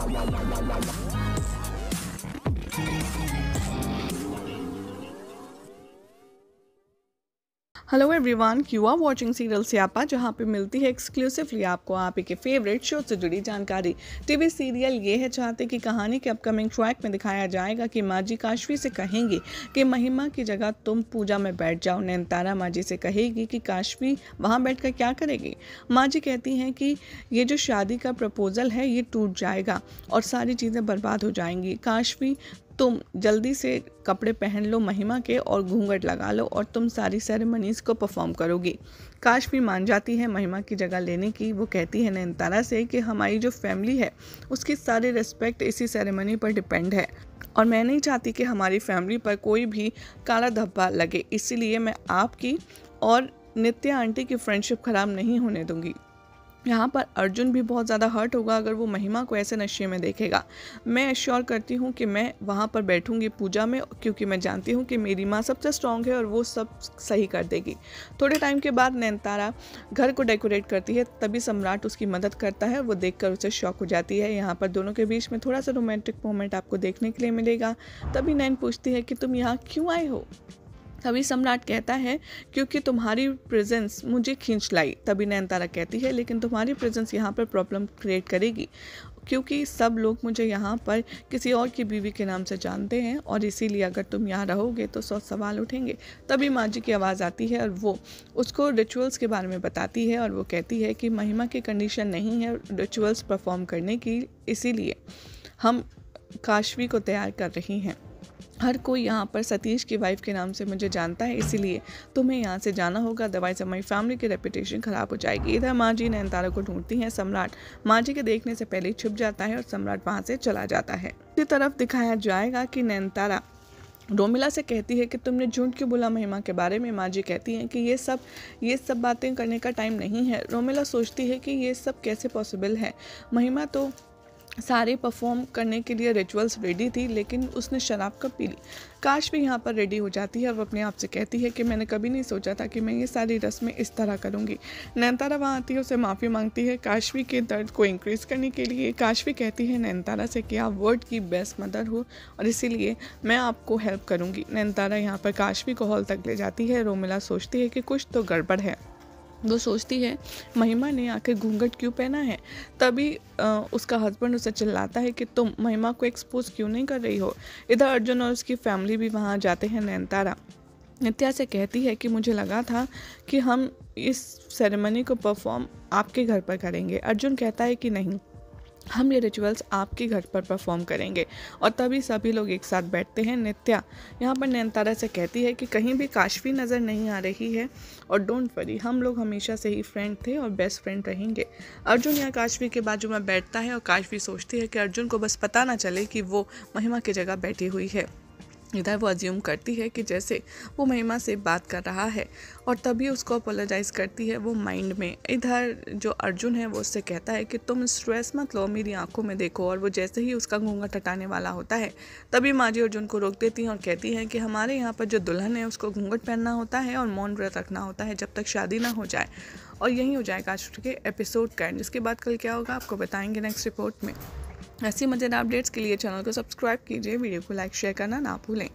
バンバンバンバン! Hello everyone you are watching serial Siyapa जहाँ पे मिलती है एक्सक्लूसिवली आपको आप ही के फेवरेट शो से जुड़ी जानकारी। टीवी सीरियल ये है चाहते कि कहानी के अपकमिंग ट्रैक में दिखाया जाएगा कि माँ जी काशवी से कहेंगी कि महिमा की जगह तुम पूजा में बैठ जाओ। नैनतारा माँ जी से कहेगी कि काशवी वहाँ बैठ कर क्या करेगी? माँ जी कहती हैं कि ये जो शादी का प्रपोज़ल है, ये टूट जाएगा और सारी चीज़ें बर्बाद हो जाएँगी। काशवी तुम जल्दी से कपड़े पहन लो महिमा के और घूंघट लगा लो और तुम सारी सेरेमनीज को परफॉर्म करोगी। काश भी मान जाती है महिमा की जगह लेने की। वो कहती है नैनतारा से कि हमारी जो फैमिली है, उसकी सारी रिस्पेक्ट इसी सेरेमनी पर डिपेंड है। और मैं नहीं चाहती कि हमारी फैमिली पर कोई भी काला धब्बा लगे। इसीलिए मैं आपकी और नित्या आंटी की फ्रेंडशिप ख़राब नहीं होने दूँगी। यहाँ पर अर्जुन भी बहुत ज़्यादा हर्ट होगा अगर वो महिमा को ऐसे नशे में देखेगा। मैं एश्योर करती हूँ कि मैं वहाँ पर बैठूँगी पूजा में क्योंकि मैं जानती हूँ कि मेरी माँ सबसे स्ट्रॉन्ग है और वो सब सही कर देगी। थोड़े टाइम के बाद नैनतारा घर को डेकोरेट करती है, तभी सम्राट उसकी मदद करता है, वो देख उसे शौक हो जाती है। यहाँ पर दोनों के बीच में थोड़ा सा रोमांटिक मोमेंट आपको देखने के लिए मिलेगा। तभी नैन पूछती है कि तुम यहाँ क्यों आए हो? तभी सम्राट कहता है, क्योंकि तुम्हारी प्रेजेंस मुझे खींच लाई, तभी नैनतारा कहती है, लेकिन तुम्हारी प्रेजेंस यहाँ पर प्रॉब्लम क्रिएट करेगी, क्योंकि सब लोग मुझे यहाँ पर किसी और की बीवी के नाम से जानते हैं, और इसीलिए अगर तुम यहाँ रहोगे तो सौ सवाल उठेंगे। तभी माँ जी की आवाज़ आती है और वो उसको रिचुअल्स के बारे में बताती है और वो कहती है कि महिमा की कंडीशन नहीं है रिचुअल्स परफॉर्म करने की, इसीलिए हम काशवी को तैयार कर रही हैं। हर कोई यहाँ पर सतीश की वाइफ के नाम से मुझे जानता है, इसीलिए तुम्हें यहाँ से जाना होगा दवाई से हमारी फैमिली की रेपुटेशन ख़राब हो जाएगी। इधर माँ जी नैनतारा को ढूंढती हैं, सम्राट माँ जी के देखने से पहले छुप जाता है और सम्राट वहाँ से चला जाता है। दूसरी तरफ़ दिखाया जाएगा कि नैनतारा रोमिला से कहती है कि तुमने झूठ क्यों बोला महिमा के बारे में? माँ जी कहती हैं कि ये सब ये सब बातें करने का टाइम नहीं है। रोमिला सोचती है कि ये सब कैसे पॉसिबल है? महिमा तो सारे परफॉर्म करने के लिए रिचुअल्स रेडी थी, लेकिन उसने शराब कब पी ली काश भी यहाँ पर रेडी हो जाती है। और अपने आप से कहती है कि मैंने कभी नहीं सोचा था कि मैं ये सारी रस्में इस तरह करूँगी। नैनतारा वहाँ आती है, उसे माफ़ी मांगती है। काशवी के दर्द को इंक्रीज़ करने के लिए काशवी कहती है नैनतारा से कि आप वर्ल्ड की बेस्ट मदर हो और इसीलिए मैं आपको हेल्प करूँगी। नैनतारा यहाँ पर काशवी को हॉल तक ले जाती है। रोमिला सोचती है कि कुछ तो गड़बड़ है। वो सोचती है महिमा ने आखिर घूंघट क्यों पहना है? तभी आ, उसका हस्बैंड उसे चिल्लाता है कि तुम महिमा को एक्सपोज क्यों नहीं कर रही हो? इधर अर्जुन और उसकी फैमिली भी वहाँ जाते हैं नैनतारा। नित्या से कहती है कि मुझे लगा था कि हम इस सेरेमनी को परफॉर्म आपके घर पर करेंगे। अर्जुन कहता है कि नहीं हम ये रिचुअल्स आपके घर पर परफॉर्म करेंगे। और तभी सभी लोग एक साथ बैठते हैं नित्या। यहाँ पर नैनतारा से कहती है कि कहीं भी काशवी नज़र नहीं आ रही है और डोंट वरी हम लोग हमेशा से ही फ्रेंड थे और बेस्ट फ्रेंड रहेंगे। अर्जुन यहाँ काशवी के बाजू में बैठता है और काशवी सोचती है कि अर्जुन को बस पता ना चले कि वो महिमा की जगह बैठी हुई है। इधर वो अज्यूम करती है कि जैसे वो महिमा से बात कर रहा है और तभी उसको अपोलोजाइज़ करती है वो माइंड में। इधर जो अर्जुन है, वो उससे कहता है कि तुम स्ट्रेस मत लो, मेरी आँखों में देखो और वो जैसे ही उसका घूंघट हटाने वाला होता है, तभी माँ जी अर्जुन को रोक देती हैं और कहती हैं कि हमारे यहाँ पर जो दुल्हन है, उसको घूंघट पहनना होता है और मौन व्रत रखना होता है जब तक शादी ना हो जाए। और यही हो जाएगा आज के एपिसोड का एंड जिसके बाद कल क्या होगा, आपको बताएँगे नेक्स्ट रिपोर्ट में। ऐसी मज़ेदार अपडेट्स के लिए चैनल को सब्सक्राइब कीजिए वीडियो को लाइक शेयर करना ना भूलें।